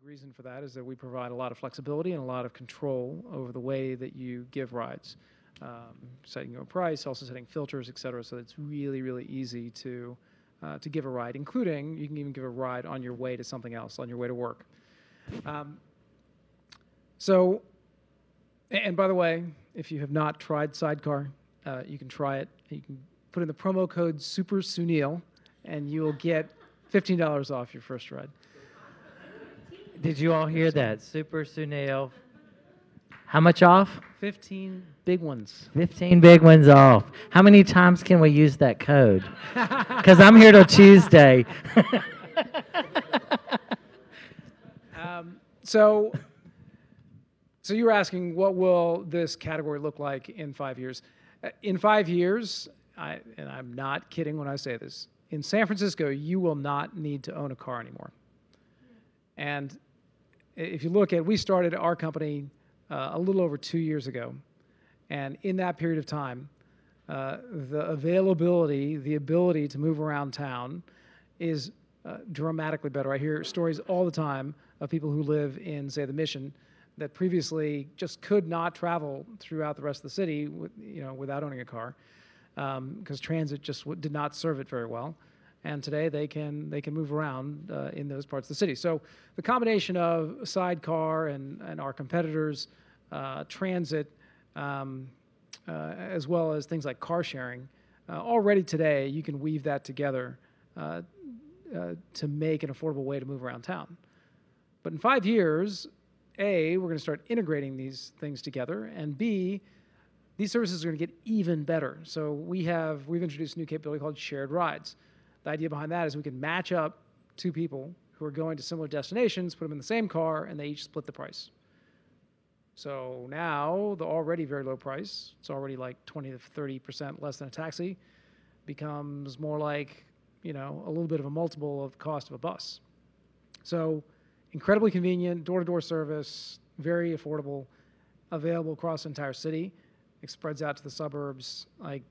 big reason for that is that we provide a lot of flexibility and a lot of control over the way that you give rides, um, setting your price, also setting filters, et cetera. So it's really, really easy to uh, to give a ride, including you can even give a ride on your way to something else, on your way to work. Um, so, and by the way, if you have not tried Sidecar, uh, you can try it. You can put in the promo code Super Sunil, and you will get fifteen dollars off your first ride. Did you all hear that? Super Sunil. How much off? Fifteen big ones. 15 big ones off. How many times can we use that code? Because I'm here till Tuesday. um, so, so you were asking, what will this category look like in five years? Uh, in five years, I, and I'm not kidding when I say this, in San Francisco, you will not need to own a car anymore. And if you look at, we started our company uh, a little over two years ago. And in that period of time, uh, the availability, the ability to move around town is uh, dramatically better. I hear stories all the time of people who live in, say, the Mission that previously just could not travel throughout the rest of the city, you know, without owning a car, because um, transit just did not serve it very well. And today they can they can move around uh, in those parts of the city. So the combination of sidecar and and our competitors, uh, transit, um, uh, as well as things like car sharing, uh, already today you can weave that together uh, uh, to make an affordable way to move around town. But in five years, A, we're going to start integrating these things together, and B, these services are going to get even better. So we have we've introduced a new capability called shared rides. The idea behind that is we can match up two people who are going to similar destinations, put them in the same car, and they each split the price. So now the already very low price, it's already like 20 to 30 percent less than a taxi, becomes more like you know a little bit of a multiple of the cost of a bus. So incredibly convenient, door-to-door service, very affordable, available across the entire city. It spreads out to the suburbs. Like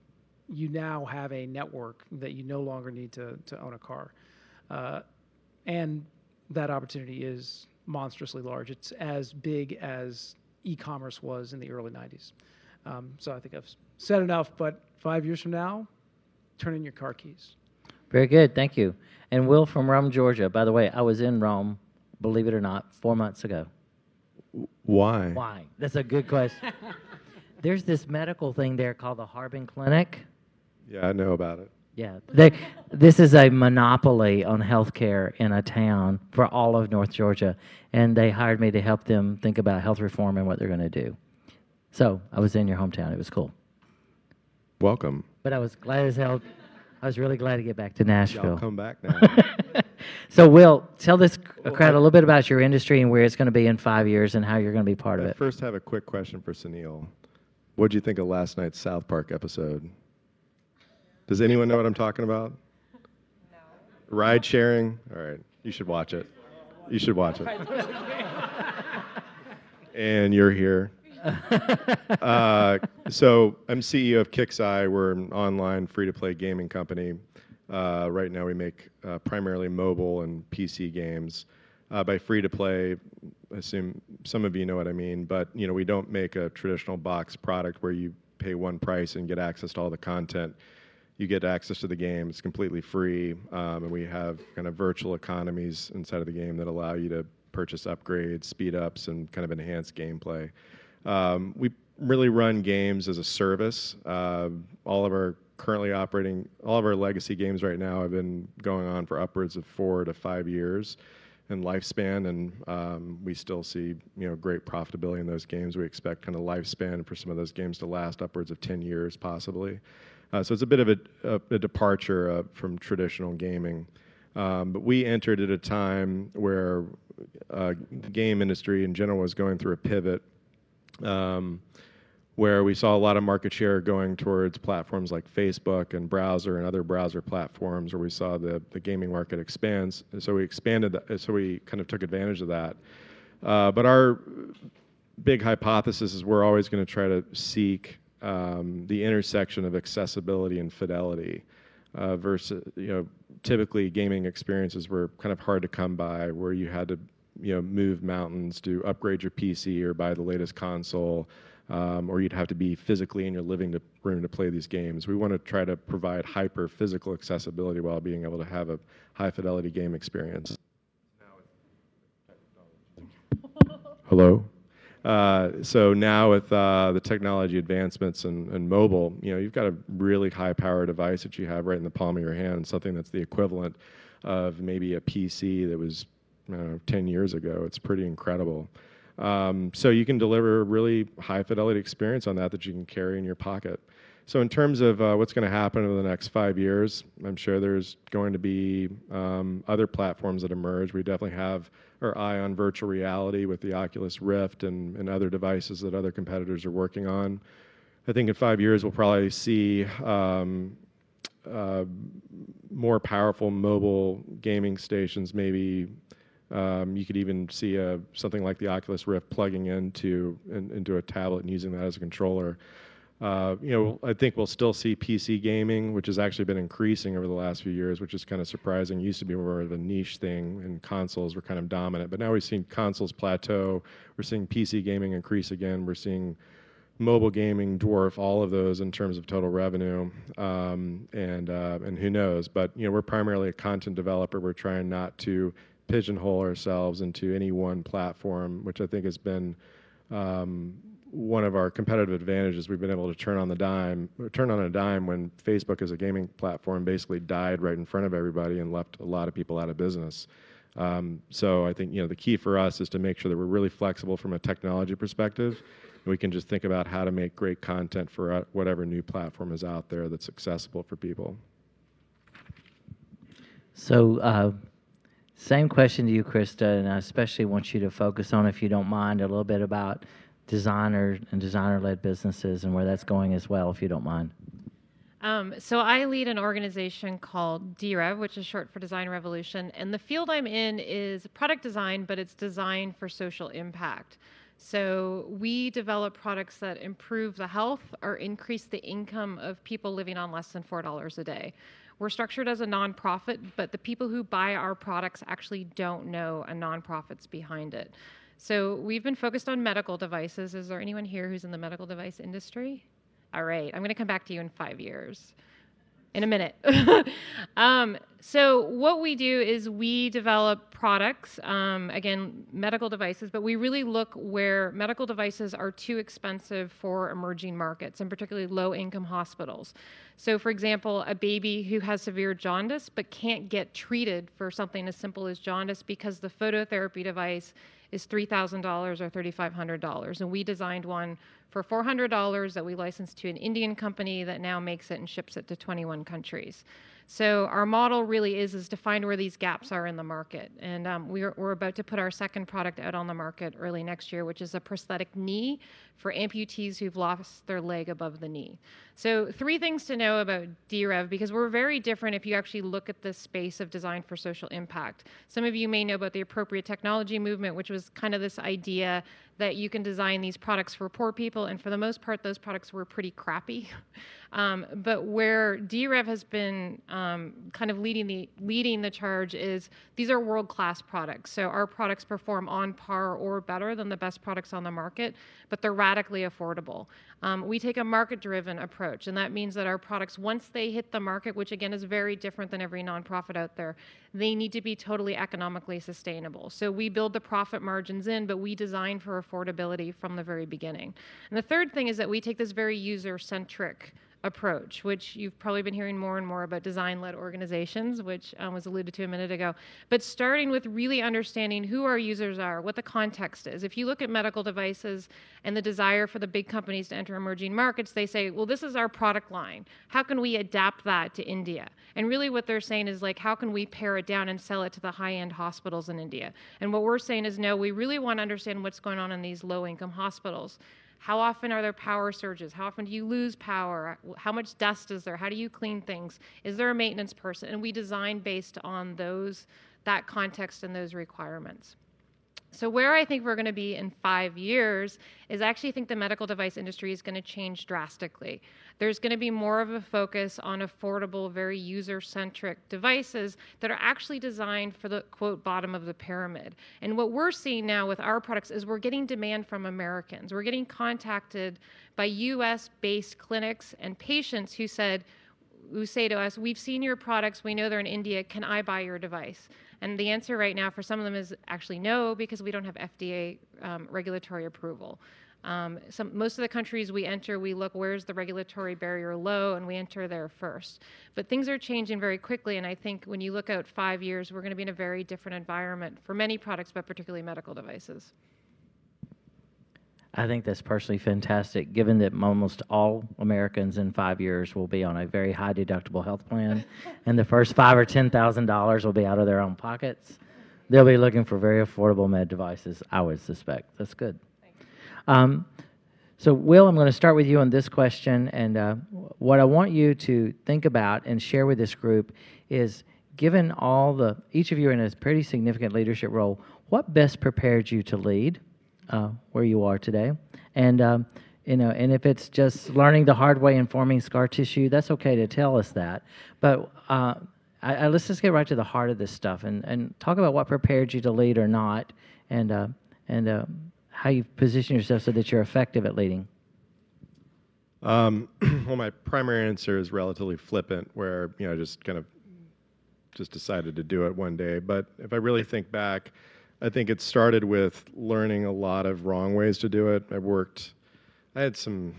you now have a network that you no longer need to, to own a car. Uh, and that opportunity is monstrously large. It's as big as e-commerce was in the early 90s. Um, so I think I've said enough, but five years from now, turn in your car keys. Very good, thank you. And Will from Rome, Georgia. By the way, I was in Rome, believe it or not, four months ago. Why? Why? That's a good question. There's this medical thing there called the Harbin Clinic. Yeah, I know about it. Yeah, they, this is a monopoly on healthcare in a town for all of North Georgia, and they hired me to help them think about health reform and what they're going to do. So I was in your hometown. It was cool. Welcome. But I was glad as hell. I was really glad to get back to Nashville. Y'all come back now. so, Will, tell this Well, crowd I- a little bit about your industry and where it's going to be in five years and how you're going to be part of I it. first have a quick question for Sunil. What did you think of last night's South Park episode? Does anyone know what I'm talking about? No. Ride sharing? All right. You should watch it. You should watch it. and you're here. uh, so I'm CEO of Kixeye. We're an online free-to-play gaming company. Uh, right now, we make uh, primarily mobile and PC games. Uh, by free-to-play, I assume some of you know what I mean, but you know we don't make a traditional box product where you pay one price and get access to all the content. You get access to the game; it's completely free, um, and we have kind of virtual economies inside of the game that allow you to purchase upgrades, speed ups, and kind of enhance gameplay. Um, we really run games as a service. Uh, all of our currently operating, all of our legacy games right now have been going on for upwards of four to five years in lifespan, and um, we still see you know great profitability in those games. We expect kind of lifespan for some of those games to last upwards of 10 years, possibly. Uh, so it's a bit of a, a, a departure uh, from traditional gaming. Um, but we entered at a time where uh, the game industry in general was going through a pivot um, where we saw a lot of market share going towards platforms like Facebook and browser and other browser platforms, where we saw the, the gaming market expands. And so we expanded so we kind of took advantage of that. Uh, but our big hypothesis is we're always going to try to seek um, the intersection of accessibility and fidelity uh, versus, you know, typically gaming experiences were kind of hard to come by, where you had to you know move mountains to upgrade your PC or buy the latest console. Um, or you'd have to be physically in your living to, room to play these games. We want to try to provide hyper physical accessibility while being able to have a high fidelity game experience. Hello. Uh, so now with uh, the technology advancements and, and, mobile, you know, you've got a really high power device that you have right in the palm of your hand, something that's the equivalent of maybe a PC that was know, 10 years ago. It's pretty incredible. Um, so you can deliver a really high fidelity experience on that that you can carry in your pocket. So in terms of uh, what's going to happen over the next five years, I'm sure there's going to be um, other platforms that emerge. We definitely have our eye on virtual reality with the Oculus Rift and, and other devices that other competitors are working on. I think in five years we'll probably see um, uh, more powerful mobile gaming stations. Maybe um, you could even see a, something like the Oculus Rift plugging into in, into a tablet and using that as a controller. Uh, you know, I think we'll still see PC gaming, which has actually been increasing over the last few years, which is kind of surprising. It used to be more of a niche thing, and consoles were kind of dominant. But now we've seen consoles plateau. We're seeing PC gaming increase again. We're seeing mobile gaming dwarf all of those in terms of total revenue. Um, and uh, and who knows? But you know, we're primarily a content developer. We're trying not to pigeonhole ourselves into any one platform, which I think has been um, one of our competitive advantages. We've been able to turn on the dime, turn on a dime when Facebook as a gaming platform basically died right in front of everybody and left a lot of people out of business. Um, so I think you know the key for us is to make sure that we're really flexible from a technology perspective. We can just think about how to make great content for uh, whatever new platform is out there that's accessible for people. So, uh, same question to you, Krista, and I especially want you to focus on, if you don't mind, a little bit about designer and designer led businesses and where that's going as well, if you don't mind. Um, so I lead an organization called D-Rev, which is short for Design Revolution, and the field I'm in is product design, but it's design for social impact. So we develop products that improve the health or increase the income of people living on less than four dollars a day. We're structured as a nonprofit, but the people who buy our products actually don't know a nonprofit's behind it. So we've been focused on medical devices. Is there anyone here who's in the medical device industry? All right, I'm going to come back to you in five years. In a minute. um, so, what we do is we develop products, um, again, medical devices, but we really look where medical devices are too expensive for emerging markets, and particularly low income hospitals. So, for example, a baby who has severe jaundice but can't get treated for something as simple as jaundice because the phototherapy device is $3,000 or $3,500. And we designed one for $400 that we licensed to an Indian company that now makes it and ships it to 21 countries. So our model really is is to find where these gaps are in the market, and um, we're we're about to put our second product out on the market early next year, which is a prosthetic knee for amputees who've lost their leg above the knee. So three things to know about D-Rev because we're very different if you actually look at the space of design for social impact. Some of you may know about the appropriate technology movement, which was kind of this idea that you can design these products for poor people, and for the most part, those products were pretty crappy. Um, but where D-Rev has been um, kind of leading the leading the charge is these are world class products. So our products perform on par or better than the best products on the market, but they're radically affordable. Um, we take a market driven approach, and that means that our products, once they hit the market, which again is very different than every nonprofit out there, they need to be totally economically sustainable. So we build the profit margins in, but we design for affordability from the very beginning. And the third thing is that we take this very user centric approach, which you've probably been hearing more and more about design led organizations, which um, was alluded to a minute ago. But starting with really understanding who our users are, what the context is. If you look at medical devices and the desire for the big companies to enter emerging markets, they say, well, this is our product line. How can we adapt that to India? And really, what they're saying is, like, how can we pare it down and sell it to the high end hospitals in India? And what we're saying is, no, we really want to understand what's going on in these low income hospitals. How often are there power surges? How often do you lose power? How much dust is there? How do you clean things? Is there a maintenance person? And we design based on those that context and those requirements. So, where I think we're going to be in five years is I actually think the medical device industry is going to change drastically. There's going to be more of a focus on affordable, very user centric devices that are actually designed for the quote bottom of the pyramid. And what we're seeing now with our products is we're getting demand from Americans. We're getting contacted by US based clinics and patients who said, who say to us, We've seen your products, we know they're in India, can I buy your device? And the answer right now for some of them is actually no, because we don't have FDA um, regulatory approval. Um, some, most of the countries we enter, we look where's the regulatory barrier low, and we enter there first. But things are changing very quickly, and I think when you look out five years, we're going to be in a very different environment for many products, but particularly medical devices. I think that's personally fantastic, given that almost all Americans in five years will be on a very high deductible health plan, and the first five or ten thousand dollars will be out of their own pockets. They'll be looking for very affordable med devices. I would suspect that's good. Um, so, Will, I'm going to start with you on this question, and uh, what I want you to think about and share with this group is, given all the each of you are in a pretty significant leadership role, what best prepared you to lead? Uh, where you are today. And um, you know, and if it's just learning the hard way and forming scar tissue, that's okay to tell us that. But uh, I, I, let's just get right to the heart of this stuff and, and talk about what prepared you to lead or not, and uh, and uh, how you position yourself so that you're effective at leading. Um, well, my primary answer is relatively flippant, where you know, just kind of just decided to do it one day. But if I really think back, I think it started with learning a lot of wrong ways to do it. I worked, I had some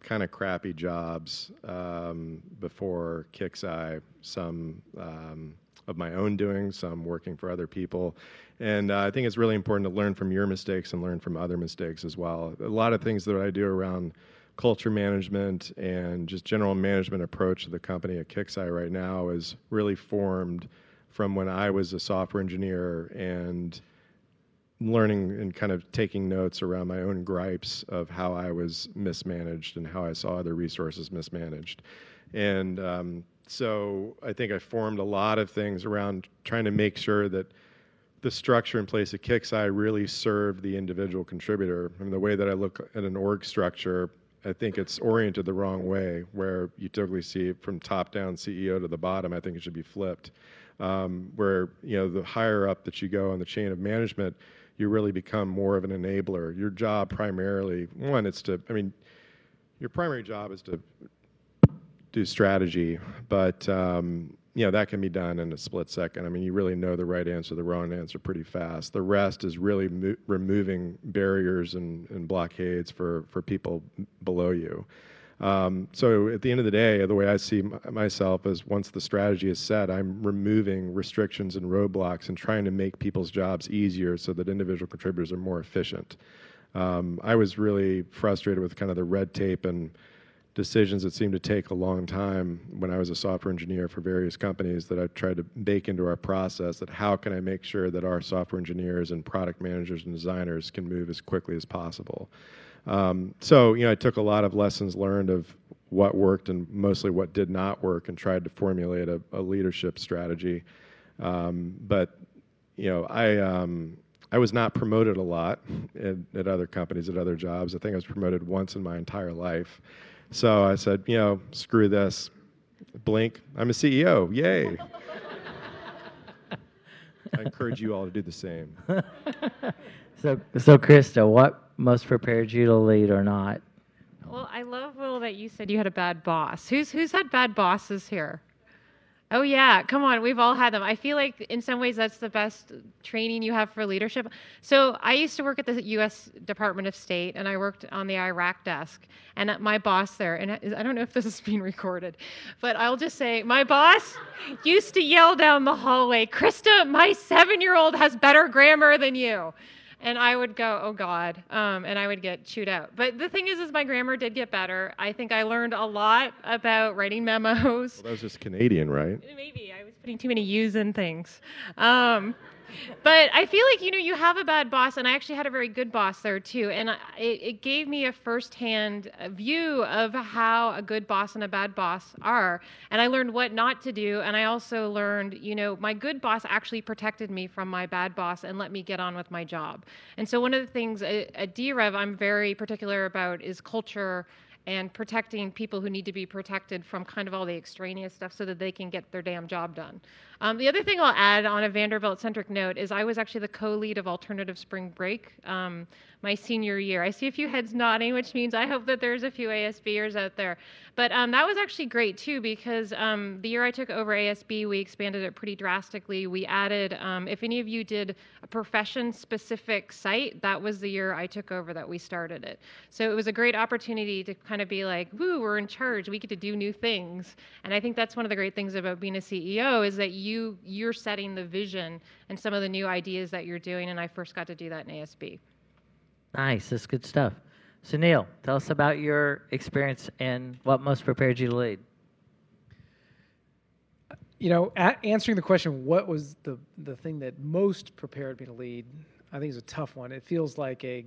kind of crappy jobs um, before KIXEYE, some um, of my own doing, some working for other people. And uh, I think it's really important to learn from your mistakes and learn from other mistakes as well. A lot of things that I do around culture management and just general management approach to the company at KIXEYE right now is really formed from when I was a software engineer and learning and kind of taking notes around my own gripes of how I was mismanaged and how I saw other resources mismanaged. And um, so I think I formed a lot of things around trying to make sure that the structure in place at KIXEYE really served the individual contributor. I mean, the way that I look at an org structure, I think it's oriented the wrong way, where you typically see from top down CEO to the bottom. I think it should be flipped, um, where you know the higher up that you go on the chain of management, you really become more of an enabler. Your job primarily, one, it's to, I mean, your primary job is to do strategy, but um, you know that can be done in a split second. I mean, you really know the right answer, the wrong answer pretty fast. The rest is really mo- removing barriers and, and blockades for for people below you. Um, so at the end of the day, the way I see myself is once the strategy is set, I'm removing restrictions and roadblocks and trying to make people's jobs easier so that individual contributors are more efficient. Um, I was really frustrated with kind of the red tape and decisions that seemed to take a long time when I was a software engineer for various companies that I tried to bake into our process that how can I make sure that our software engineers and product managers and designers can move as quickly as possible. Um, so, you know, I took a lot of lessons learned of what worked and mostly what did not work and tried to formulate a, a leadership strategy. Um, but, you know, I, um, I was not promoted a lot at, at, other companies, at other jobs. I think I was promoted once in my entire life. So I said, you know, screw this. Blink, I'm a CEO. Yay. I encourage you all to do the same. so, so Krista, what most prepared you to lead or not? Well, I love Will that you said you had a bad boss. Who's who's had bad bosses here? Oh yeah, come on, we've all had them. I feel like in some ways that's the best training you have for leadership. So I used to work at the U.S. Department of State, and I worked on the Iraq desk. And my boss there, and I don't know if this is being recorded, but I'll just say my boss used to yell down the hallway, "Krista, my seven-year-old has better grammar than you." And I would go, oh God, um, and I would get chewed out. But the thing is, is my grammar did get better. I think I learned a lot about writing memos. Well, that was just Canadian, right? Maybe I was putting too many U's in things. Um, but I feel like you know you have a bad boss, and I actually had a very good boss there too, and I, it, gave me a firsthand uh, view of how a good boss and a bad boss are, and I learned what not to do, and I also learned you know my good boss actually protected me from my bad boss and let me get on with my job, and so one of the things at, at D-Rev I'm very particular about is culture and protecting people who need to be protected from kind of all the extraneous stuff so that they can get their damn job done. Um, the other thing I'll add on a Vanderbilt centric note is I was actually the co lead of Alternative Spring Break um, my senior year. I see a few heads nodding, which means I hope that there's a few ASBers out there. But um, that was actually great too because um, the year I took over ASB, we expanded it pretty drastically. We added, um, if any of you did a profession specific site, that was the year I took over that we started it. So it was a great opportunity to kind of be like, woo, we're in charge. We get to do new things. And I think that's one of the great things about being a CEO is that you you're setting the vision and some of the new ideas that you're doing. And I first got to do that in ASB. Nice, that's good stuff. So Neil, tell us about your experience and what most prepared you to lead. You know, answering the question, what was the the thing that most prepared me to lead? I think is a tough one. It feels like a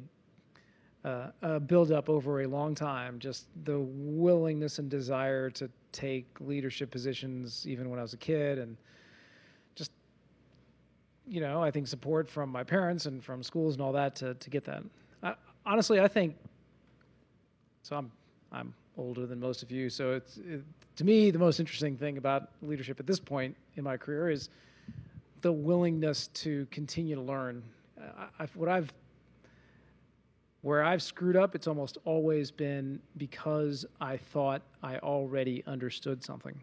uh, a build up over a long time. Just the willingness and desire to take leadership positions, even when I was a kid, and just you know, I think support from my parents and from schools and all that to to get that. Honestly, I think so. I'm I'm older than most of you, so it's it, to me the most interesting thing about leadership at this point in my career is the willingness to continue to learn. I, what I've where I've screwed up, it's almost always been because I thought I already understood something,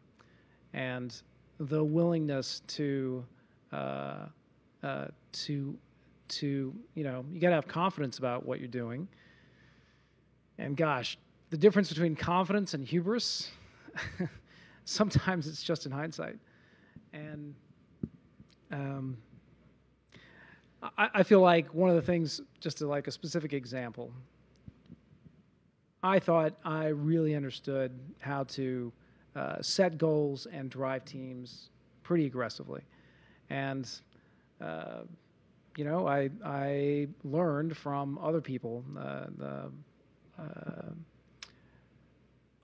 and the willingness to uh, uh, to to you know you got to have confidence about what you're doing. And gosh, the difference between confidence and hubris, sometimes it's just in hindsight. And um, I, I feel like one of the things, just to like a specific example, I thought I really understood how to uh, set goals and drive teams pretty aggressively. And, uh, you know, I, I learned from other people, uh, the, uh,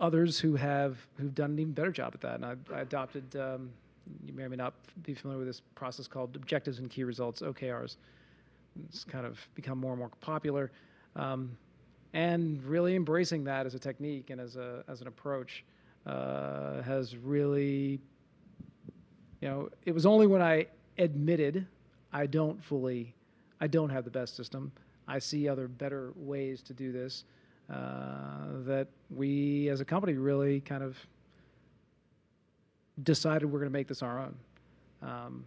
others who have who've done an even better job at that. And I, I adopted. Um, you may or may not be familiar with this process called objectives and key results (OKRs). It's kind of become more and more popular, um, and really embracing that as a technique and as a as an approach uh, has really. You know, it was only when I admitted I don't fully, I don't have the best system. I see other better ways to do this uh, that we as a company really kind of decided we're going to make this our own. Um,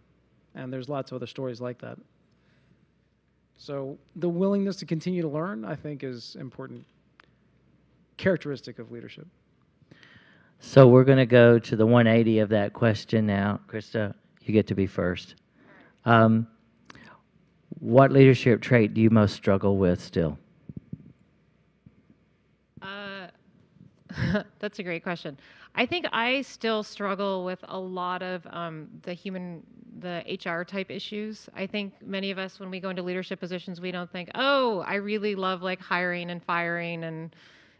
and there's lots of other stories like that. So the willingness to continue to learn, I think, is important characteristic of leadership. So we're going to go to the 180 of that question now. Krista, you get to be first. Um, what leadership trait do you most struggle with still? Uh, that's a great question. I think I still struggle with a lot of um, the human, the HR type issues. I think many of us, when we go into leadership positions, we don't think, oh, I really love like hiring and firing and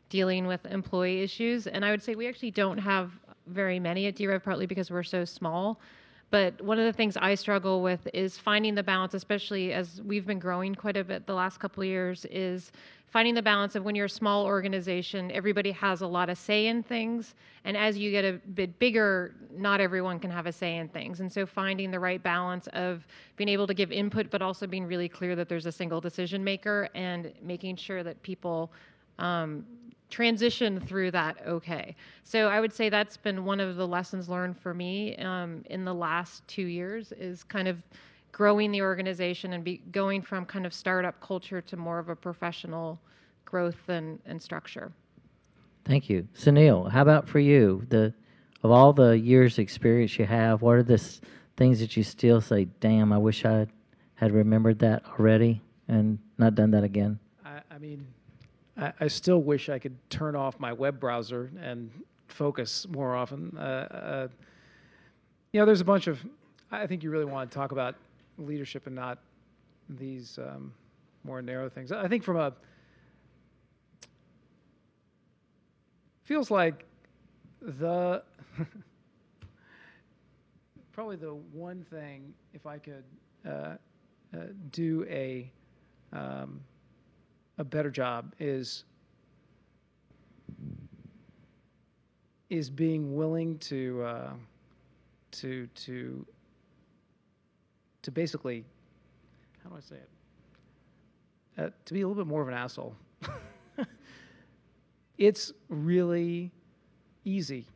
dealing with employee issues. And I would say we actually don't have very many at D-Rev, partly because we're so small. But one of the things I struggle with is finding the balance, especially as we've been growing quite a bit the last couple of years, is finding the balance of when you're a small organization, everybody has a lot of say in things. And as you get a bit bigger, not everyone can have a say in things. And so finding the right balance of being able to give input, but also being really clear that there's a single decision maker and making sure that people um, transition through that okay. So I would say that's been one of the lessons learned for me um, in the last two years is kind of growing the organization and be going from kind of startup culture to more of a professional growth and, and structure. Thank you. Sunil, how about for you? The of all the years experience you have, what are the things that you still say, damn, I wish I had remembered that already and not done that again? I, I mean, I, I still wish I could turn off my web browser and focus more often. Uh, uh, you know, there's a bunch of. I think you really want to talk about leadership and not these um, more narrow things. I think from a feels like the probably the one thing if I could uh, uh, do a um, a better job is is being willing to uh, to to to basically how do I say it uh, to be a little bit more of an asshole. it's really easy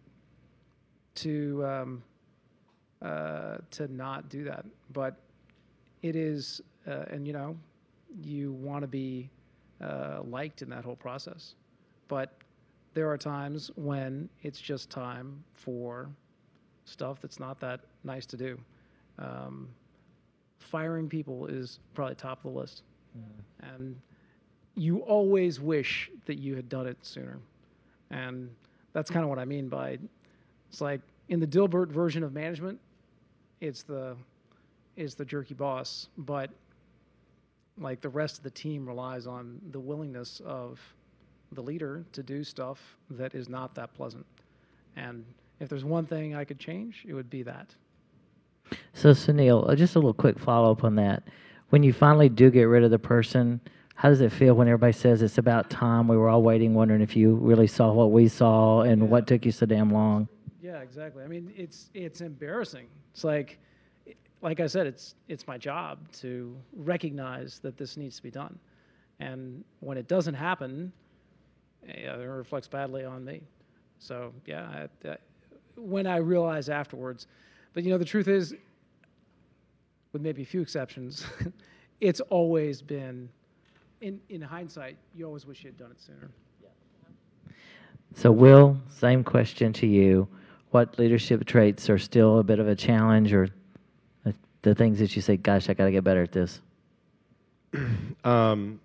to um, uh, to not do that, but it is, uh, and you know, you want to be uh, liked in that whole process, but there are times when it's just time for stuff that's not that nice to do. Um, firing people is probably top of the list, and you always wish that you had done it sooner, and that's kind of what I mean by it's like in the Dilbert version of management, it's the is the jerky boss, but like the rest of the team relies on the willingness of the leader to do stuff that is not that pleasant. And if there's one thing I could change, it would be that. So, Sunil, uh, just a little quick follow up on that. When you finally do get rid of the person, how does it feel when everybody says it's about time? We were all waiting, wondering if you really saw what we saw and what took you so damn long. Yeah, exactly. I mean, it's it's embarrassing. It's like, like I said, it's it's my job to recognize that this needs to be done, and when it doesn't happen, eh, yeah, it reflects badly on me. So yeah, I, I, when I realize afterwards, but you know, the truth is, with maybe a few exceptions, it's always been. In, in hindsight, you always wish you had done it sooner. So, Will, same question to you. What leadership traits are still a bit of a challenge, or the- things that you say, gosh, I got to get better at this? Um,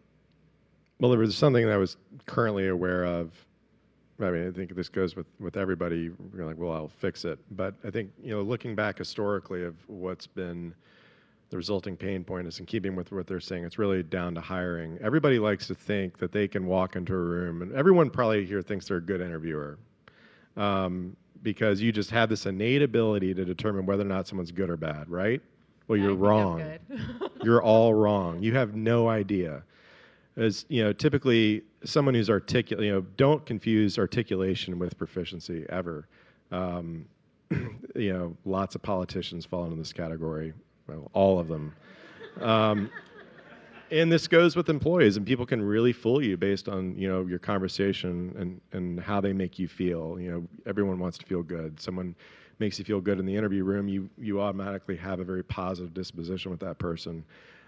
well, there was something that I was currently aware of. I mean, I think this goes with, with everybody. You're like, well, I'll fix it. But I think, you know, looking back historically of what's been the resulting pain point is in keeping with what they're saying. It's really down to hiring. Everybody likes to think that they can walk into a room, and everyone probably here thinks they're a good interviewer um, because you just have this innate ability to determine whether or not someone's good or bad, right? Well, you're wrong. you're all wrong. You have no idea. As you know, typically someone who's articulate, you know, don't confuse articulation with proficiency ever. Um, you know, lots of politicians fall into this category. Well, all of them. Um, and this goes with employees, and people can really fool you based on you know your conversation and and how they make you feel. You know, everyone wants to feel good. Someone makes you feel good in the interview room, you you automatically have a very positive disposition with that person.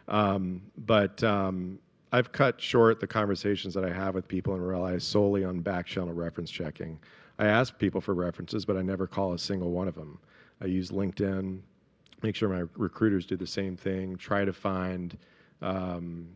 Um, but um, I've cut short the conversations that I have with people and rely solely on back channel reference checking. I ask people for references, but I never call a single one of them. I use LinkedIn, make sure my recruiters do the same thing, try to find um,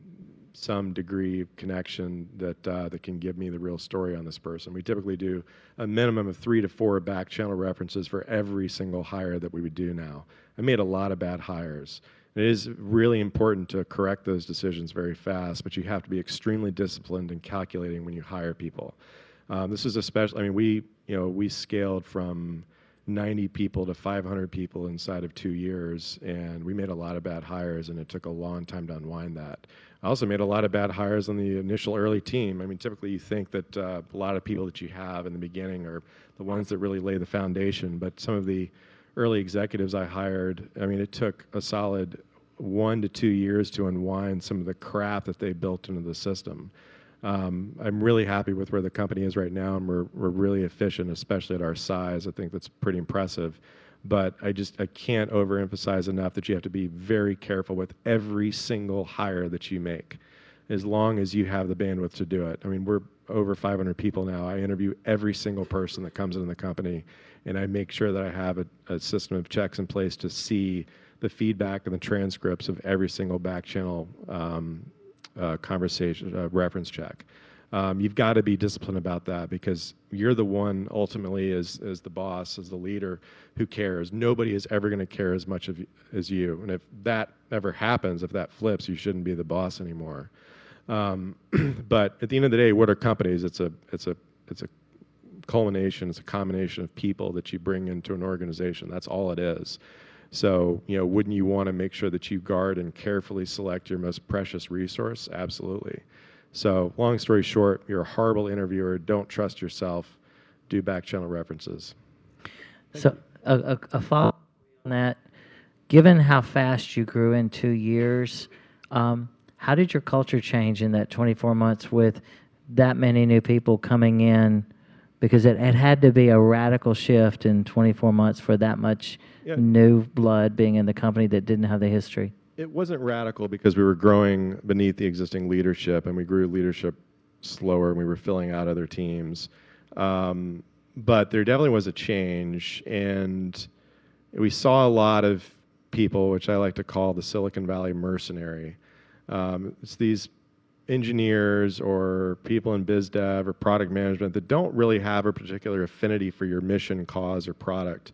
some degree of connection that uh, that can give me the real story on this person. We typically do a minimum of three to four back channel references for every single hire that we would do now. I made a lot of bad hires. It is really important to correct those decisions very fast, but you have to be extremely disciplined and calculating when you hire people. Um, this is especially. I mean, we you know we scaled from 90 people to 500 people inside of two years, and we made a lot of bad hires, and it took a long time to unwind that. I also made a lot of bad hires on the initial early team. I mean, typically you think that uh, a lot of people that you have in the beginning are the ones that really lay the foundation, but some of the early executives I hired, I mean, it took a solid one to two years to unwind some of the crap that they built into the system. Um, I'm really happy with where the company is right now, and we're, we're really efficient, especially at our size. I think that's pretty impressive. But I just I can't overemphasize enough that you have to be very careful with every single hire that you make, as long as you have the bandwidth to do it. I mean, we're over 500 people now. I interview every single person that comes into the company, and I make sure that I have a, a system of checks in place to see the feedback and the transcripts of every single back channel um, uh, conversation uh, reference check. Um, you've got to be disciplined about that because you're the one ultimately as as the boss, as the leader, who cares. Nobody is ever going to care as much of, as you. And if that ever happens, if that flips, you shouldn't be the boss anymore. Um, but at the end of the day, what are companies? It's a it's a it's a culmination. It's a combination of people that you bring into an organization. That's all it is. So you know, wouldn't you want to make sure that you guard and carefully select your most precious resource? Absolutely. So long story short, you're a horrible interviewer. Don't trust yourself. Do back channel references. So a, a, a follow on that. Given how fast you grew in two years, um, how did your culture change in that 24 months with that many new people coming in? Because it, it had to be a radical shift in 24 months for that much Yeah. new blood being in the company that didn't have the history. It wasn't radical because we were growing beneath the existing leadership, and we grew leadership slower, and we were filling out other teams. Um, but there definitely was a change, and we saw a lot of people, which I like to call the Silicon Valley mercenary. Um, it's these engineers or people in biz dev or product management that don't really have a particular affinity for your mission, cause, or product.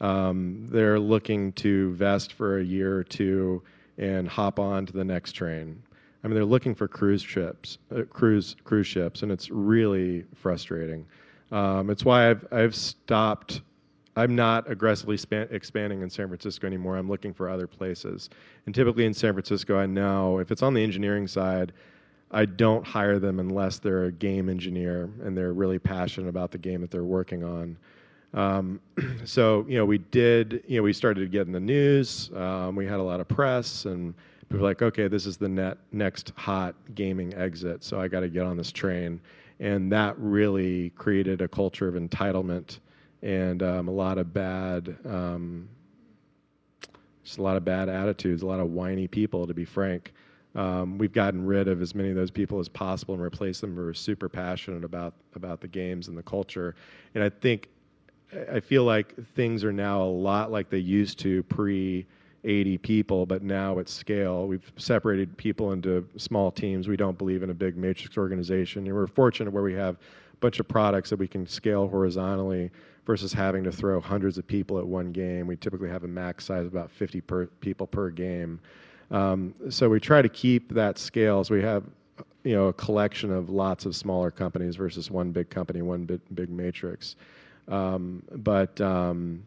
Um, they're looking to vest for a year or two and hop on to the next train. I mean, they're looking for cruise ships, uh, cruise cruise ships, and it's really frustrating. Um, it's why I've I've stopped. I'm not aggressively span, expanding in San Francisco anymore. I'm looking for other places. And typically in San Francisco, I know if it's on the engineering side, I don't hire them unless they're a game engineer and they're really passionate about the game that they're working on. Um, so you know, we did. You know, we started to get in the news. Um, we had a lot of press, and people were like, "Okay, this is the net next hot gaming exit." So I got to get on this train, and that really created a culture of entitlement and um, a lot of bad, um, just a lot of bad attitudes, a lot of whiny people, to be frank. Um, we've gotten rid of as many of those people as possible and replaced them who are super passionate about about the games and the culture. And I think I feel like things are now a lot like they used to pre 80 people, but now at scale. We've separated people into small teams. We don't believe in a big matrix organization. And we're fortunate where we have a bunch of products that we can scale horizontally versus having to throw hundreds of people at one game. We typically have a max size of about 50 per, people per game. Um, so we try to keep that scale. So we have you know a collection of lots of smaller companies versus one big company, one big, big matrix. Um, but um,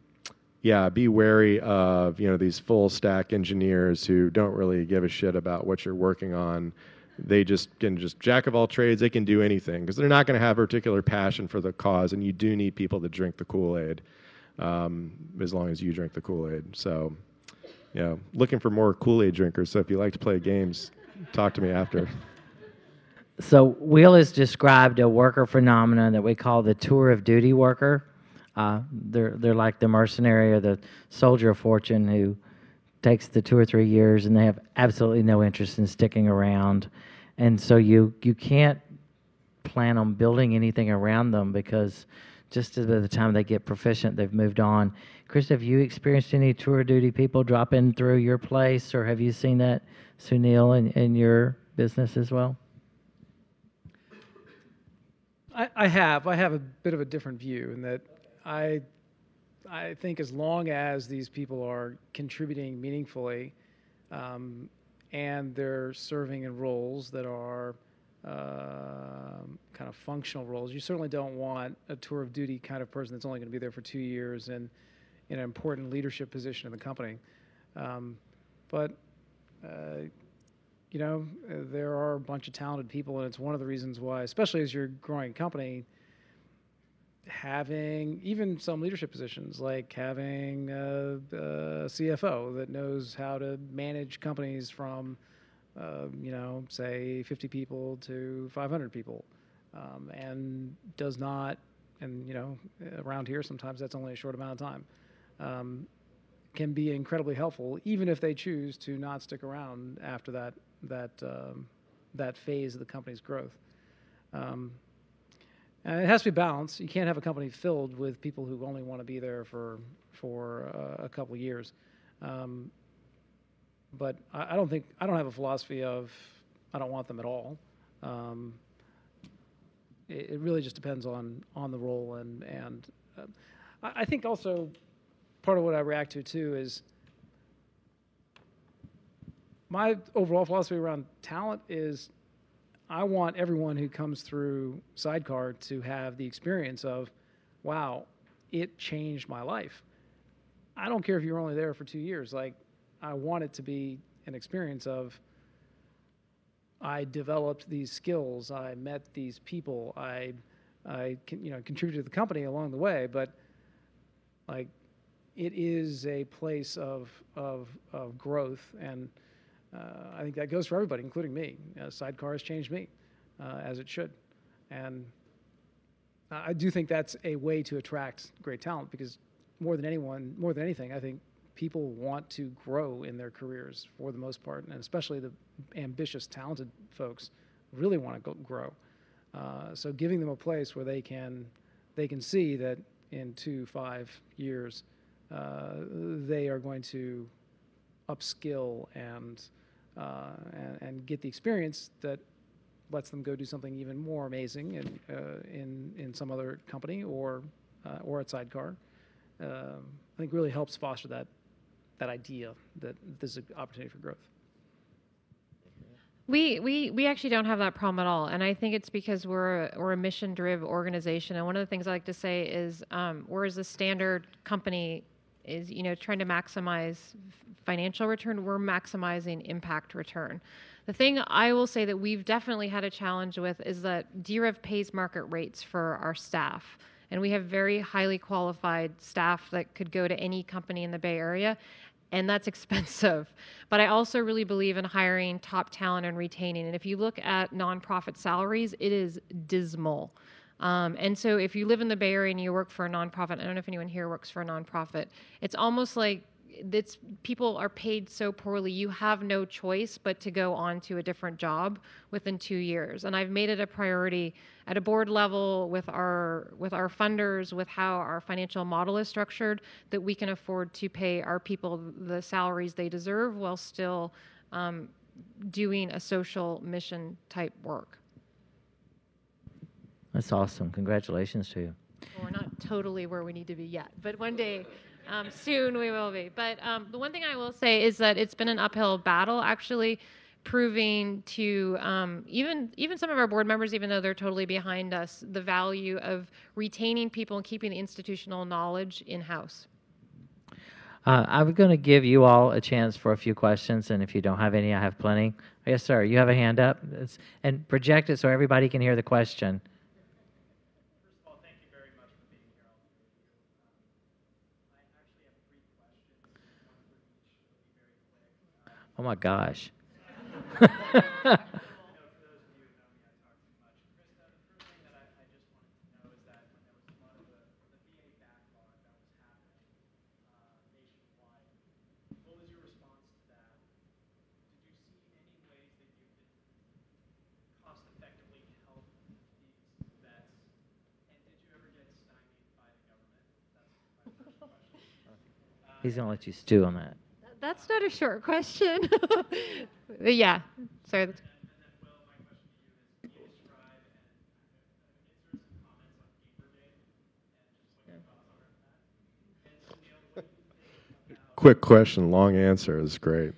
yeah, be wary of you know these full stack engineers who don't really give a shit about what you're working on. They just can just jack of all trades. They can do anything because they're not going to have a particular passion for the cause, and you do need people to drink the Kool Aid, um, as long as you drink the Kool Aid. So, you know, looking for more Kool Aid drinkers. So if you like to play games, talk to me after. So Will has described a worker phenomenon that we call the tour of duty worker. Uh, they're they're like the mercenary or the soldier of fortune who takes the two or three years and they have absolutely no interest in sticking around, and so you you can't plan on building anything around them because just by the time they get proficient, they've moved on. Chris, have you experienced any tour of duty people dropping through your place, or have you seen that, Sunil, in, in your business as well? I, I have. I have a bit of a different view in that I, I think as long as these people are contributing meaningfully, um, and they're serving in roles that are um kind of functional roles, you certainly don't want a tour of duty kind of person that's only going to be there for two years and in an important leadership position in the company. Um, but uh, you know, there are a bunch of talented people, and it's one of the reasons why, especially as you're growing a company, having even some leadership positions, like having a, a CFO that knows how to manage companies from, uh, you know, say 50 people to 500 people, um, and does not, and you know, around here sometimes that's only a short amount of time. Um, can be incredibly helpful, even if they choose to not stick around after that that um, that phase of the company's growth. Um, it has to be balanced. You can't have a company filled with people who only want to be there for for uh, a couple years. Um, but I, I don't think I don't have a philosophy of I don't want them at all. Um, it, it really just depends on on the role and and uh, I, I think also part of what I react to too is my overall philosophy around talent is I want everyone who comes through Sidecar to have the experience of, wow, it changed my life. I don't care if you're only there for two years. Like, I want it to be an experience of, I developed these skills, I met these people, I, I you know, contributed to the company along the way, but like, it is a place of, of, of growth and I think that goes for everybody, including me. Uh, Sidecar has changed me, uh, as it should. And I do think that's a way to attract great talent because more than anyone, more than anything, I think people want to grow in their careers for the most part, and especially the ambitious, talented folks really want to grow. Uh, so giving them a place where they can they can see that in two, five years, uh, they are going to upskill and, uh, and, and get the experience that lets them go do something even more amazing in uh, in, in some other company or uh, or at Sidecar. Um, I think really helps foster that that idea that there's an opportunity for growth. We, we, we actually don't have that problem at all. And I think it's because we're a, we're a mission driven organization. And one of the things I like to say is, um, whereas a standard company is you know trying to maximize financial return we're maximizing impact return the thing i will say that we've definitely had a challenge with is that D-Rev pays market rates for our staff and we have very highly qualified staff that could go to any company in the bay area and that's expensive. But I also really believe in hiring top talent and retaining. And if you look at nonprofit salaries, it is dismal. Um, and so if you live in the Bay Area and you work for a nonprofit, I don't know if anyone here works for a nonprofit, it's almost like it's people are paid so poorly you have no choice but to go on to a different job within two years. And i've made it a priority at a board level with our with our funders with how our financial model is structured that we can afford to pay our people the salaries they deserve while still um, doing a social mission type work that's awesome. Congratulations to you. Well, we're not totally where we need to be yet, but one day, um, soon we will be. But um, the one thing I will say is that it's been an uphill battle, actually, proving to um, even even some of our board members, even though they're totally behind us, the value of retaining people and keeping the institutional knowledge in house. Uh, I'm going to give you all a chance for a few questions, and if you don't have any, I have plenty. Yes, sir. You have a hand up, it's, and project it so everybody can hear the question. Oh my gosh. He's going to let you stew on that. That's not a short question. yeah. Sorry. Quick question, long answer is great.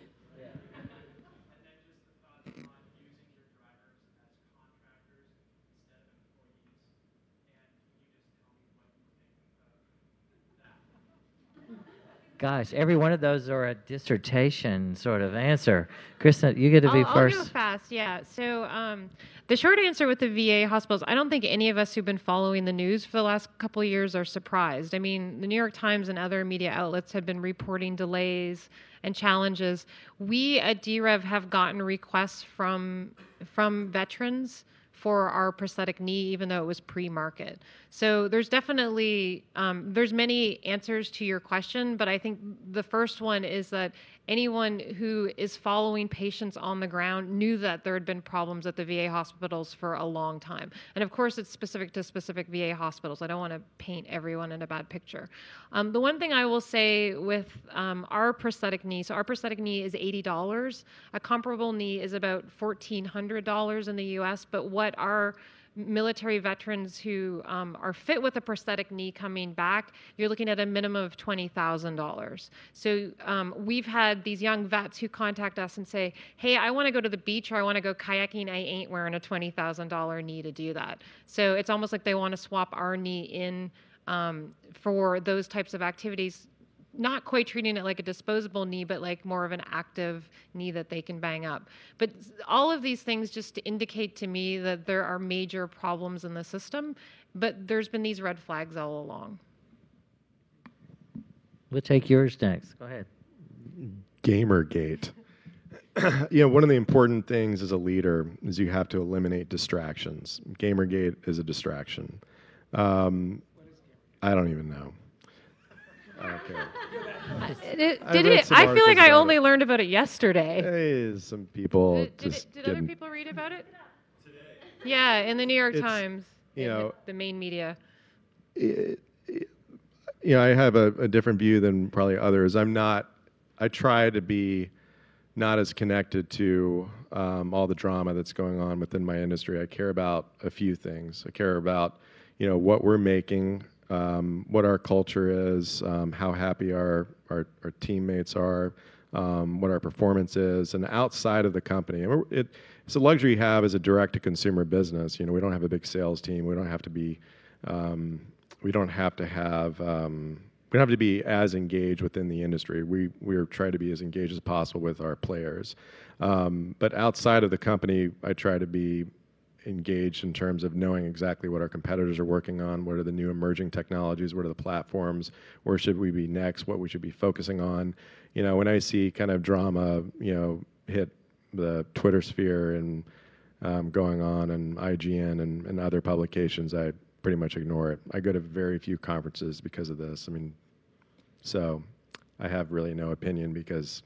Gosh, every one of those are a dissertation sort of answer. Krista, you get to be I'll, first. I'll go fast, yeah. So um, the short answer with the VA hospitals, I don't think any of us who've been following the news for the last couple of years are surprised. I mean, the New York Times and other media outlets have been reporting delays and challenges. We at D-Rev have gotten requests from from veterans for our prosthetic knee, even though it was pre-market. So there's definitely um, there's many answers to your question, but I think the first one is that anyone who is following patients on the ground knew that there had been problems at the VA hospitals for a long time. And of course, it's specific to specific VA hospitals. I don't want to paint everyone in a bad picture. Um, the one thing I will say with um, our prosthetic knee, so our prosthetic knee is $80. A comparable knee is about $1,400 in the US, but what our military veterans who um, are fit with a prosthetic knee coming back, you're looking at a minimum of $20,000. So um, we've had these young vets who contact us and say, hey, I want to go to the beach or I want to go kayaking. I ain't wearing a $20,000 knee to do that. So it's almost like they want to swap our knee in um, for those types of activities not quite treating it like a disposable knee, but like more of an active knee that they can bang up. But all of these things just indicate to me that there are major problems in the system, but there's been these red flags all along. We'll take yours next. Go ahead. Gamergate. you know, one of the important things as a leader is you have to eliminate distractions. Gamergate is a distraction. Um, I don't even know. I don't care. Did, I did read it? I feel like I only it. learned about it yesterday. Hey, some people Did, did, just it, did other people read about it? Today. Yeah, in the New York It's, Times. you in the- know, the main media. it- it- you know, I have a, a different view than probably others. I'm not. I try to be not as connected to um, all the drama that's going on within my industry. I care about a few things. I care about, you know, what we're making, um, what our culture is, um, how happy our our, our teammates are, um, what our performance is, and outside of the company. And it, it's a luxury you have as a direct-to-consumer business. You know, we don't have a big sales team. We don't have to be um, we don't have to have um, we don't have to be as engaged within the industry. We we're trying to be as engaged as possible with our players. Um, but outside of the company, I try to be engaged in terms of knowing exactly what our competitors are working on, what are the new emerging technologies, what are the platforms, where should we be next, what we should be focusing on. You know, when I see kind of drama, you know, hit the Twitter sphere and um, going on and IGN and, and other publications, I pretty much ignore it. I go to very few conferences because of this. I mean, so I have really no opinion because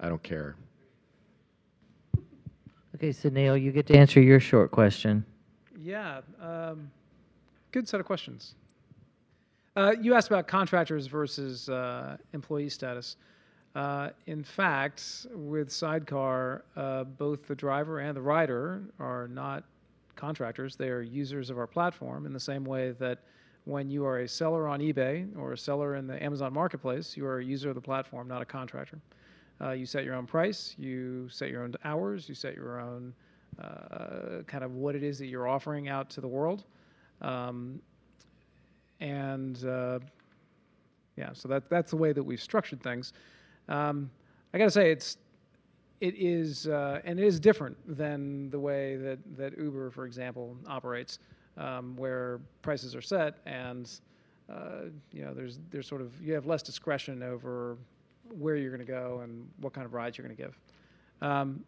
I don't care. Okay, so Neil, you get to answer your short question. Yeah, um, good set of questions. Uh, you asked about contractors versus uh, employee status. Uh, in fact, with Sidecar, uh, both the driver and the rider are not contractors. They are users of our platform in the same way that when you are a seller on eBay or a seller in the Amazon Marketplace, you are a user of the platform, not a contractor. Uh, you set your own price, you set your own hours, you set your own uh, kind of what it is that you're offering out to the world. Um, and uh, yeah, so that, that's the way that we've structured things. Um, I got to say, it's it is uh, and it is different than the way that, that Uber, for example, operates, um, where prices are set and uh, you know there's there's sort of you have less discretion over where you're going to go and what kind of rides you're going to give. Um,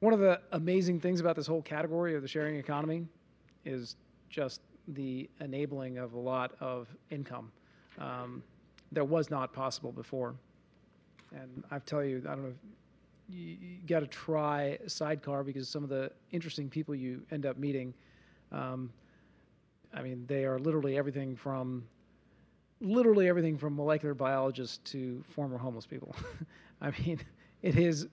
one of the amazing things about this whole category of the sharing economy is just the enabling of a lot of income um, that was not possible before. And I tell you, I don't know, you, you got to try Sidecar because some of the interesting people you end up meeting, um, I mean, they are literally everything from literally everything from molecular biologists to former homeless people. I mean, it is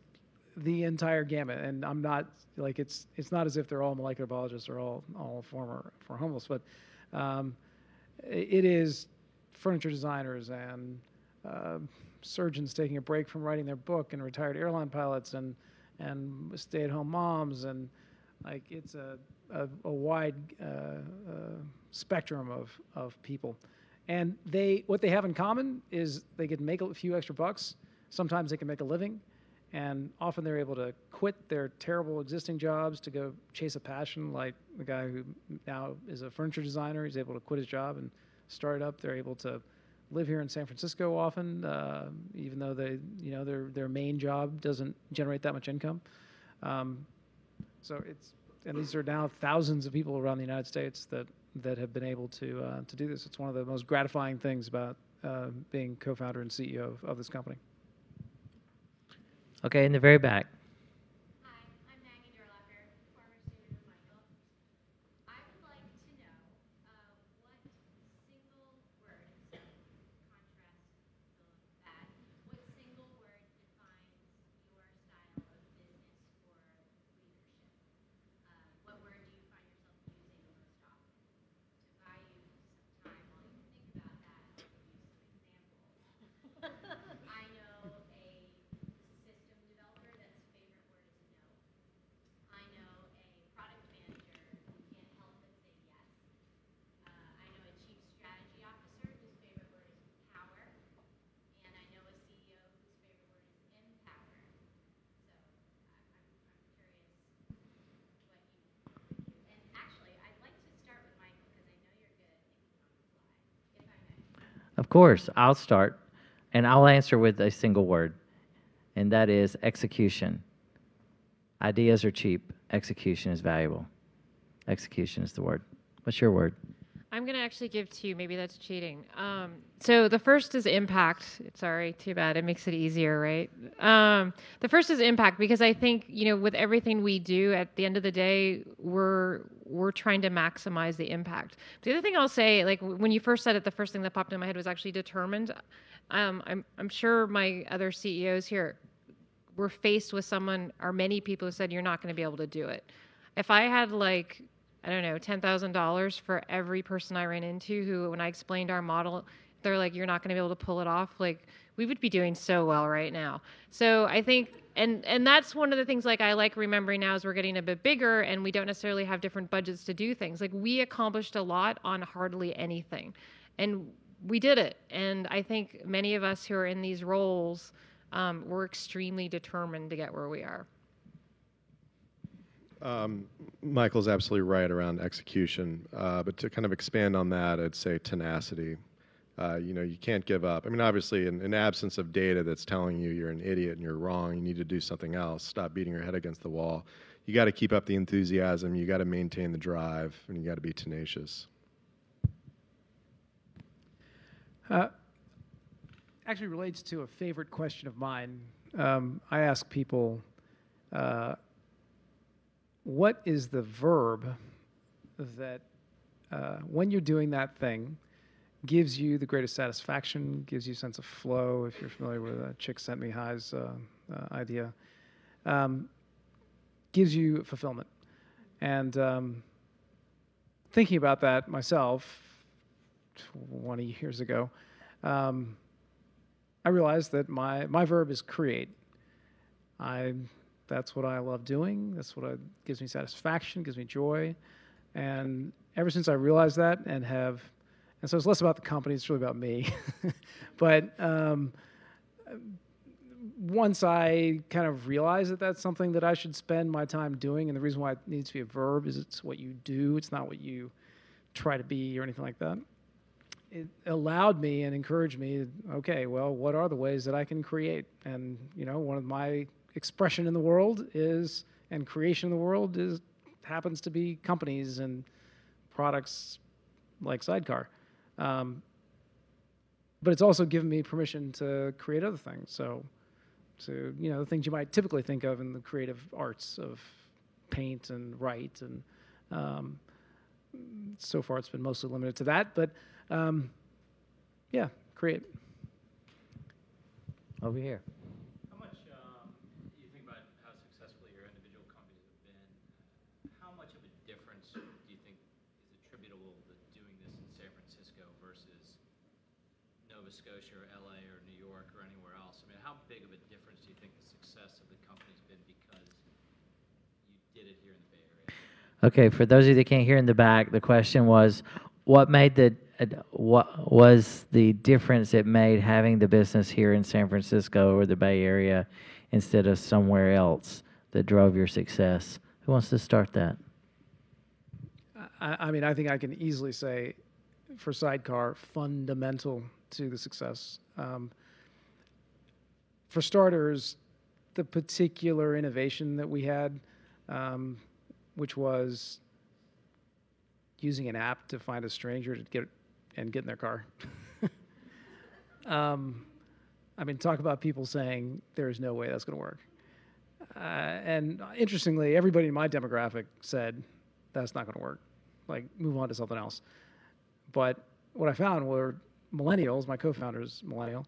the entire gamut, and I'm not like it's it's not as if they're all molecular biologists or all all former for homeless, but um, it is furniture designers and uh, surgeons taking a break from writing their book and retired airline pilots and and stay-at-home moms and like it's a a, a wide uh, uh, spectrum of of people and they what they have in common is they can make a few extra bucks. Sometimes they can make a living. And often they're able to quit their terrible existing jobs to go chase a passion like the guy who now is a furniture designer. He's able to quit his job and start up. They're able to live here in San Francisco often uh, even though they you know their their main job doesn't generate that much income. Um, so it's and these are now thousands of people around the United States that that have been able to uh, to do this. It's one of the most gratifying things about uh, being co-founder and CEO of, of this company. Okay, in the very back. Hi, I'm Maggie Durlacher, former student of Michael. I would like to know uh, what single word, instead of contrast the bad, what single word defines your style of business or leadership? Course, I'll start, and I'll answer with a single word, and that is execution. Ideas are cheap, execution is valuable. Execution is the word. What's your word? Going to actually give two. Maybe that's cheating. Um, so the first is impact. Sorry, too bad. It makes it easier, right? Um, the first is impact because I think you know with everything we do, at the end of the day, we're we're trying to maximize the impact. The other thing I'll say, like when you first said it, the first thing that popped in my head was actually determined. Um, I'm I'm sure my other CEOs here were faced with someone or many people who said you're not going to be able to do it. If I had like I don't know, ten thousand dollars for every person I ran into who, when I explained our model, they're like, "You're not going to be able to pull it off." Like, we would be doing so well right now. So I think, and and that's one of the things like I like remembering now as we're getting a bit bigger and we don't necessarily have different budgets to do things. Like we accomplished a lot on hardly anything, and we did it. And I think many of us who are in these roles, um, we're extremely determined to get where we are. Um, Michael's absolutely right around execution, uh, but to kind of expand on that, I'd say tenacity. Uh, you know, you can't give up. I mean, obviously, in, in absence of data that's telling you you're an idiot and you're wrong, you need to do something else. Stop beating your head against the wall. You got to keep up the enthusiasm. You got to maintain the drive, and you got to be tenacious. Uh, actually relates to a favorite question of mine. Um, I ask people, uh, what is the verb that, uh, when you're doing that thing, gives you the greatest satisfaction, gives you a sense of flow? If you're familiar with uh, Csikszentmihalyi's uh, uh, idea, um, gives you fulfillment. And um, thinking about that myself, 20 years ago, um, I realized that my, my verb is create. I, that's what I love doing. That's what I, gives me satisfaction, gives me joy. And ever since I realized that and have, and so it's less about the company, it's really about me. but um, once I kind of realized that that's something that I should spend my time doing, and the reason why it needs to be a verb is it's what you do, it's not what you try to be or anything like that it allowed me and encouraged me okay well what are the ways that i can create and you know one of my expression in the world is and creation in the world is happens to be companies and products like sidecar um, but it's also given me permission to create other things so to you know the things you might typically think of in the creative arts of paint and write and um, so far it's been mostly limited to that but um, yeah, create. Over here. How much, um, you think about how successful your individual companies have been, how much of a difference do you think is attributable to doing this in San Francisco versus Nova Scotia or LA or New York or anywhere else? I mean, how big of a difference do you think the success of the company's been because you did it here in the Bay Area? Okay, for those of you that can't hear in the back, the question was, what made the what was the difference it made having the business here in San Francisco or the Bay Area instead of somewhere else that drove your success? Who wants to start that? I, I mean, I think I can easily say for Sidecar, fundamental to the success. Um, for starters, the particular innovation that we had, um, which was using an app to find a stranger to get and get in their car. um, I mean, talk about people saying there's no way that's going to work. Uh, and interestingly, everybody in my demographic said that's not going to work. Like, move on to something else. But what I found were millennials, my co-founders, millennial.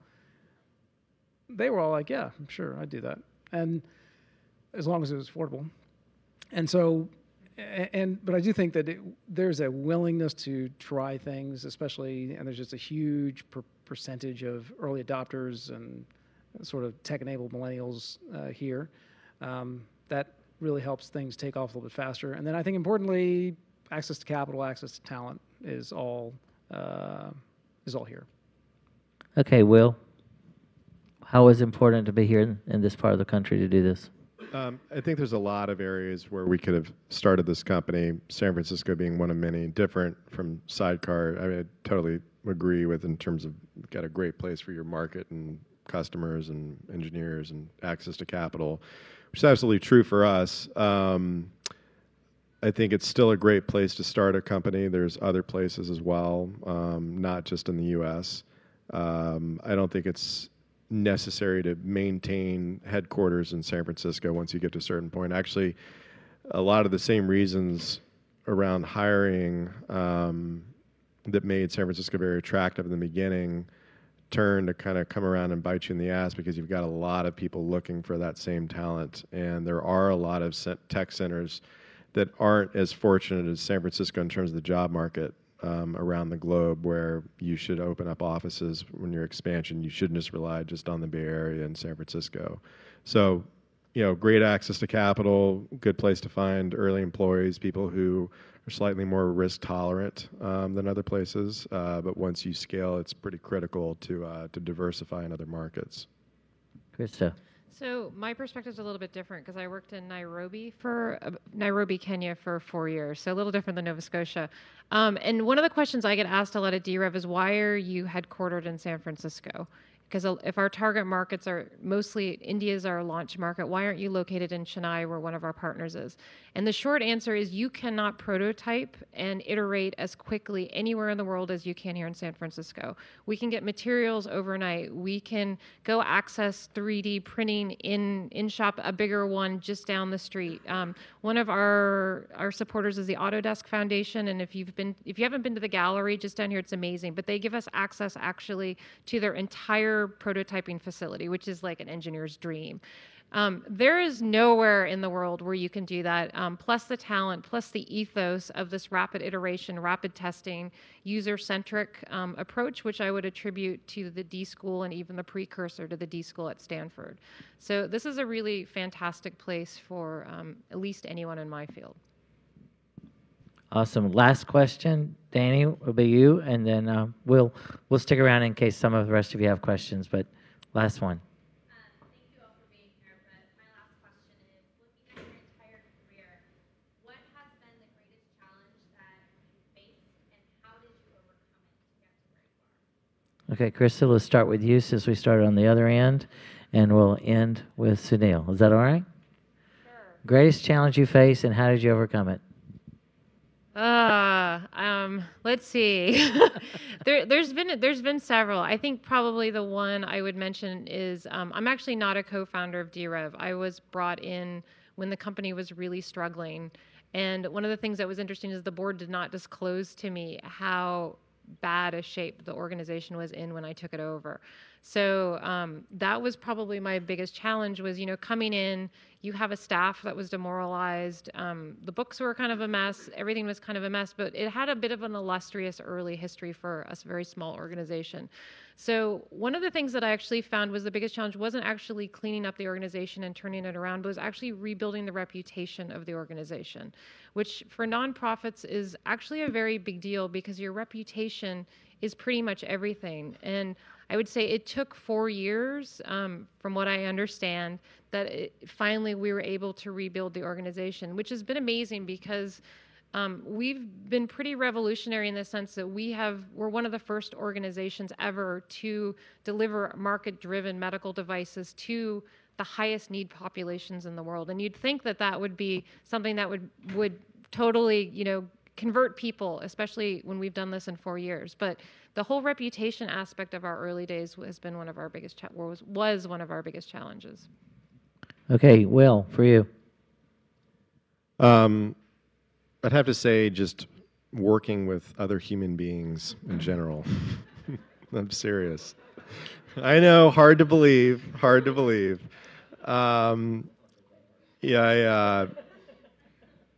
They were all like, "Yeah, I'm sure I'd do that," and as long as it was affordable. And so and but I do think that it, there's a willingness to try things, especially, and there's just a huge per- percentage of early adopters and sort of tech-enabled millennials uh, here. Um, that really helps things take off a little bit faster. And then I think importantly, access to capital, access to talent is all uh, is all here. Okay, Will. How is it important to be here in, in this part of the country to do this? Um, I think there's a lot of areas where we could have started this company, San Francisco being one of many, different from Sidecar. I mean, I totally agree with in terms of got a great place for your market and customers and engineers and access to capital, which is absolutely true for us. Um, I think it's still a great place to start a company. There's other places as well, um, not just in the U.S. Um, I don't think it's necessary to maintain headquarters in San Francisco once you get to a certain point. Actually, a lot of the same reasons around hiring um, that made San Francisco very attractive in the beginning turn to kind of come around and bite you in the ass because you've got a lot of people looking for that same talent. And there are a lot of tech centers that aren't as fortunate as San Francisco in terms of the job market um, around the globe where you should open up offices when your expansion. You shouldn't just rely just on the Bay Area and San Francisco. So, you know, great access to capital, good place to find early employees, people who are slightly more risk tolerant um, than other places. Uh, but once you scale, it's pretty critical to uh, to diversify in other markets. Krista. So my perspective is a little bit different because I worked in Nairobi for uh, Nairobi, Kenya for four years, so a little different than Nova Scotia. Um, and one of the questions I get asked a lot at D-Rev is why are you headquartered in San Francisco? because if our target markets are mostly India is our launch market, why aren't you located in Chennai where one of our partners is? And the short answer is you cannot prototype and iterate as quickly anywhere in the world as you can here in San Francisco. We can get materials overnight. We can go access 3D printing in in shop a bigger one just down the street. Um, one of our our supporters is the Autodesk Foundation, and if you've been if you haven't been to the gallery just down here, it's amazing. But they give us access actually to their entire prototyping facility, which is like an engineer's dream. Um, there is nowhere in the world where you can do that. Um, plus the talent, plus the ethos of this rapid iteration, rapid testing, user-centric um, approach, which I would attribute to the D School and even the precursor to the D School at Stanford. So this is a really fantastic place for um, at least anyone in my field. Awesome. Last question, Danny, will be you, and then uh, we'll we'll stick around in case some of the rest of you have questions. But last one. Um, thank you all for being here. But my last question is: looking at your entire career, what has been the greatest challenge that you faced, and how did you overcome it to get to where you are? Okay, Krista, let's start with you since we started on the other end, and we'll end with Sunil. Is that all right? Sure. Greatest challenge you face, and how did you overcome it? Uh, um, let's see. there, there's been there's been several. I think probably the one I would mention is um, I'm actually not a co-founder of D-Rev. I was brought in when the company was really struggling, and one of the things that was interesting is the board did not disclose to me how bad a shape the organization was in when I took it over. So um, that was probably my biggest challenge was, you know, coming in, you have a staff that was demoralized. Um, the books were kind of a mess. Everything was kind of a mess, but it had a bit of an illustrious early history for a very small organization. So one of the things that I actually found was the biggest challenge wasn't actually cleaning up the organization and turning it around, but was actually rebuilding the reputation of the organization, which for nonprofits is actually a very big deal because your reputation is pretty much everything. And I would say it took four years, um, from what I understand, that it, finally we were able to rebuild the organization, which has been amazing because um, we've been pretty revolutionary in the sense that we have we're one of the first organizations ever to deliver market-driven medical devices to the highest need populations in the world. And you'd think that that would be something that would would totally, you know, convert people, especially when we've done this in four years. But the whole reputation aspect of our early days has been one of our biggest cha- was was one of our biggest challenges. Okay, Will, for you. Um, I'd have to say just working with other human beings in general. I'm serious. I know, hard to believe, hard to believe. Um, yeah, I, uh,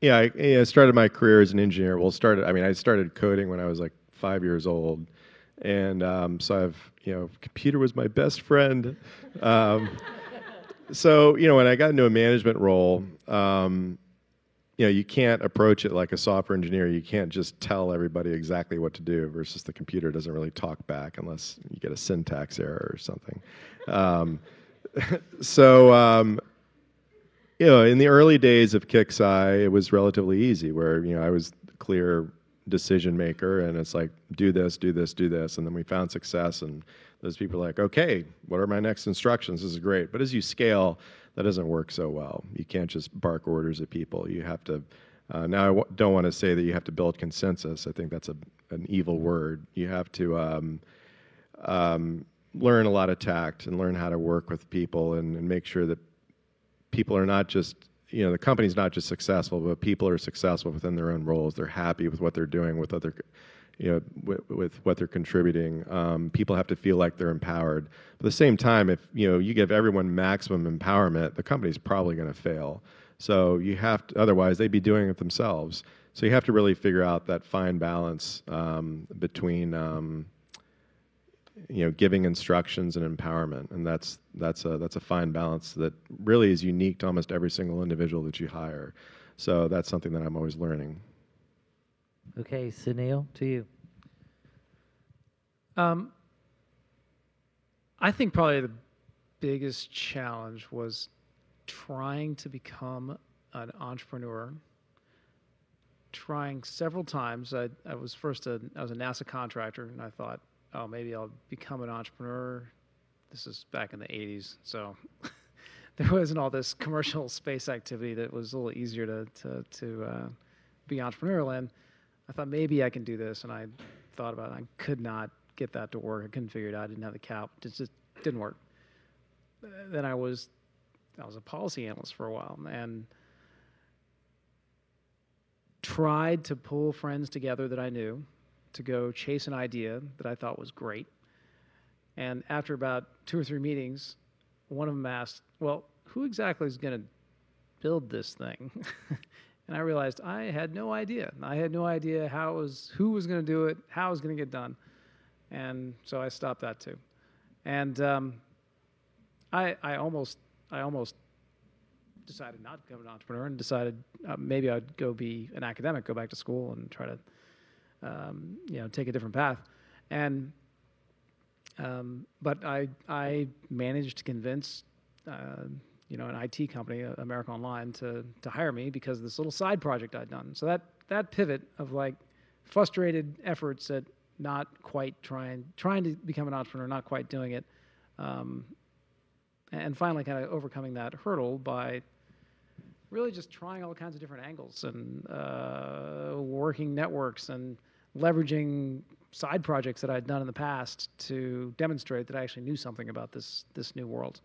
yeah, I yeah, started my career as an engineer. Well, started. I mean, I started coding when I was like five years old, and um, so I've you know, computer was my best friend. Um, so you know, when I got into a management role, um, you know, you can't approach it like a software engineer. You can't just tell everybody exactly what to do. Versus the computer doesn't really talk back unless you get a syntax error or something. Um, so um, you know, in the early days of Kixeye, it was relatively easy where, you know, I was clear decision maker and it's like, do this, do this, do this. And then we found success and those people are like, okay, what are my next instructions? This is great. But as you scale, that doesn't work so well. You can't just bark orders at people. You have to, uh, now I w- don't want to say that you have to build consensus. I think that's a, an evil word. You have to, um, um, learn a lot of tact and learn how to work with people and, and make sure that people are not just you know the company's not just successful but people are successful within their own roles. They're happy with what they're doing with other you know with, with what they're contributing. Um, people have to feel like they're empowered. But at the same time if you know you give everyone maximum empowerment the company's probably going to fail. So you have to otherwise they'd be doing it themselves. So you have to really figure out that fine balance um, between um, you know giving instructions and empowerment and that's that's a that's a fine balance that really is unique to almost every single individual that you hire so that's something that i'm always learning Okay, Sunil, to you. Um, I think probably the biggest challenge was trying to become an entrepreneur. Trying several times. I, I was first a I was a NASA contractor, and I thought, oh, maybe I'll become an entrepreneur. This is back in the '80s, so there wasn't all this commercial space activity that was a little easier to to to uh, be entrepreneurial in. I thought maybe I can do this, and I thought about it. I could not get that to work. I couldn't figure it out. I didn't have the cap. It just didn't work. Then I was I was a policy analyst for a while and tried to pull friends together that I knew to go chase an idea that I thought was great. And after about two or three meetings, one of them asked, "Well, who exactly is going to build this thing?" and I realized I had no idea. I had no idea how was, who was going to do it, how it was going to get done, and so I stopped that too. And um, I, I almost, I almost decided not to become an entrepreneur and decided uh, maybe I'd go be an academic, go back to school and try to, um, you know, take a different path. And um, but I I managed to convince uh, you know an IT company, uh, America Online, to to hire me because of this little side project I'd done. So that that pivot of like frustrated efforts at not quite trying trying to become an entrepreneur, not quite doing it, um, and finally kind of overcoming that hurdle by really just trying all kinds of different angles and uh, working networks and leveraging side projects that I'd done in the past to demonstrate that I actually knew something about this this new world.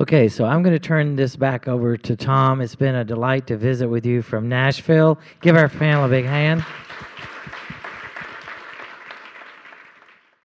Okay, so I'm going to turn this back over to Tom. It's been a delight to visit with you from Nashville. Give our panel a big hand.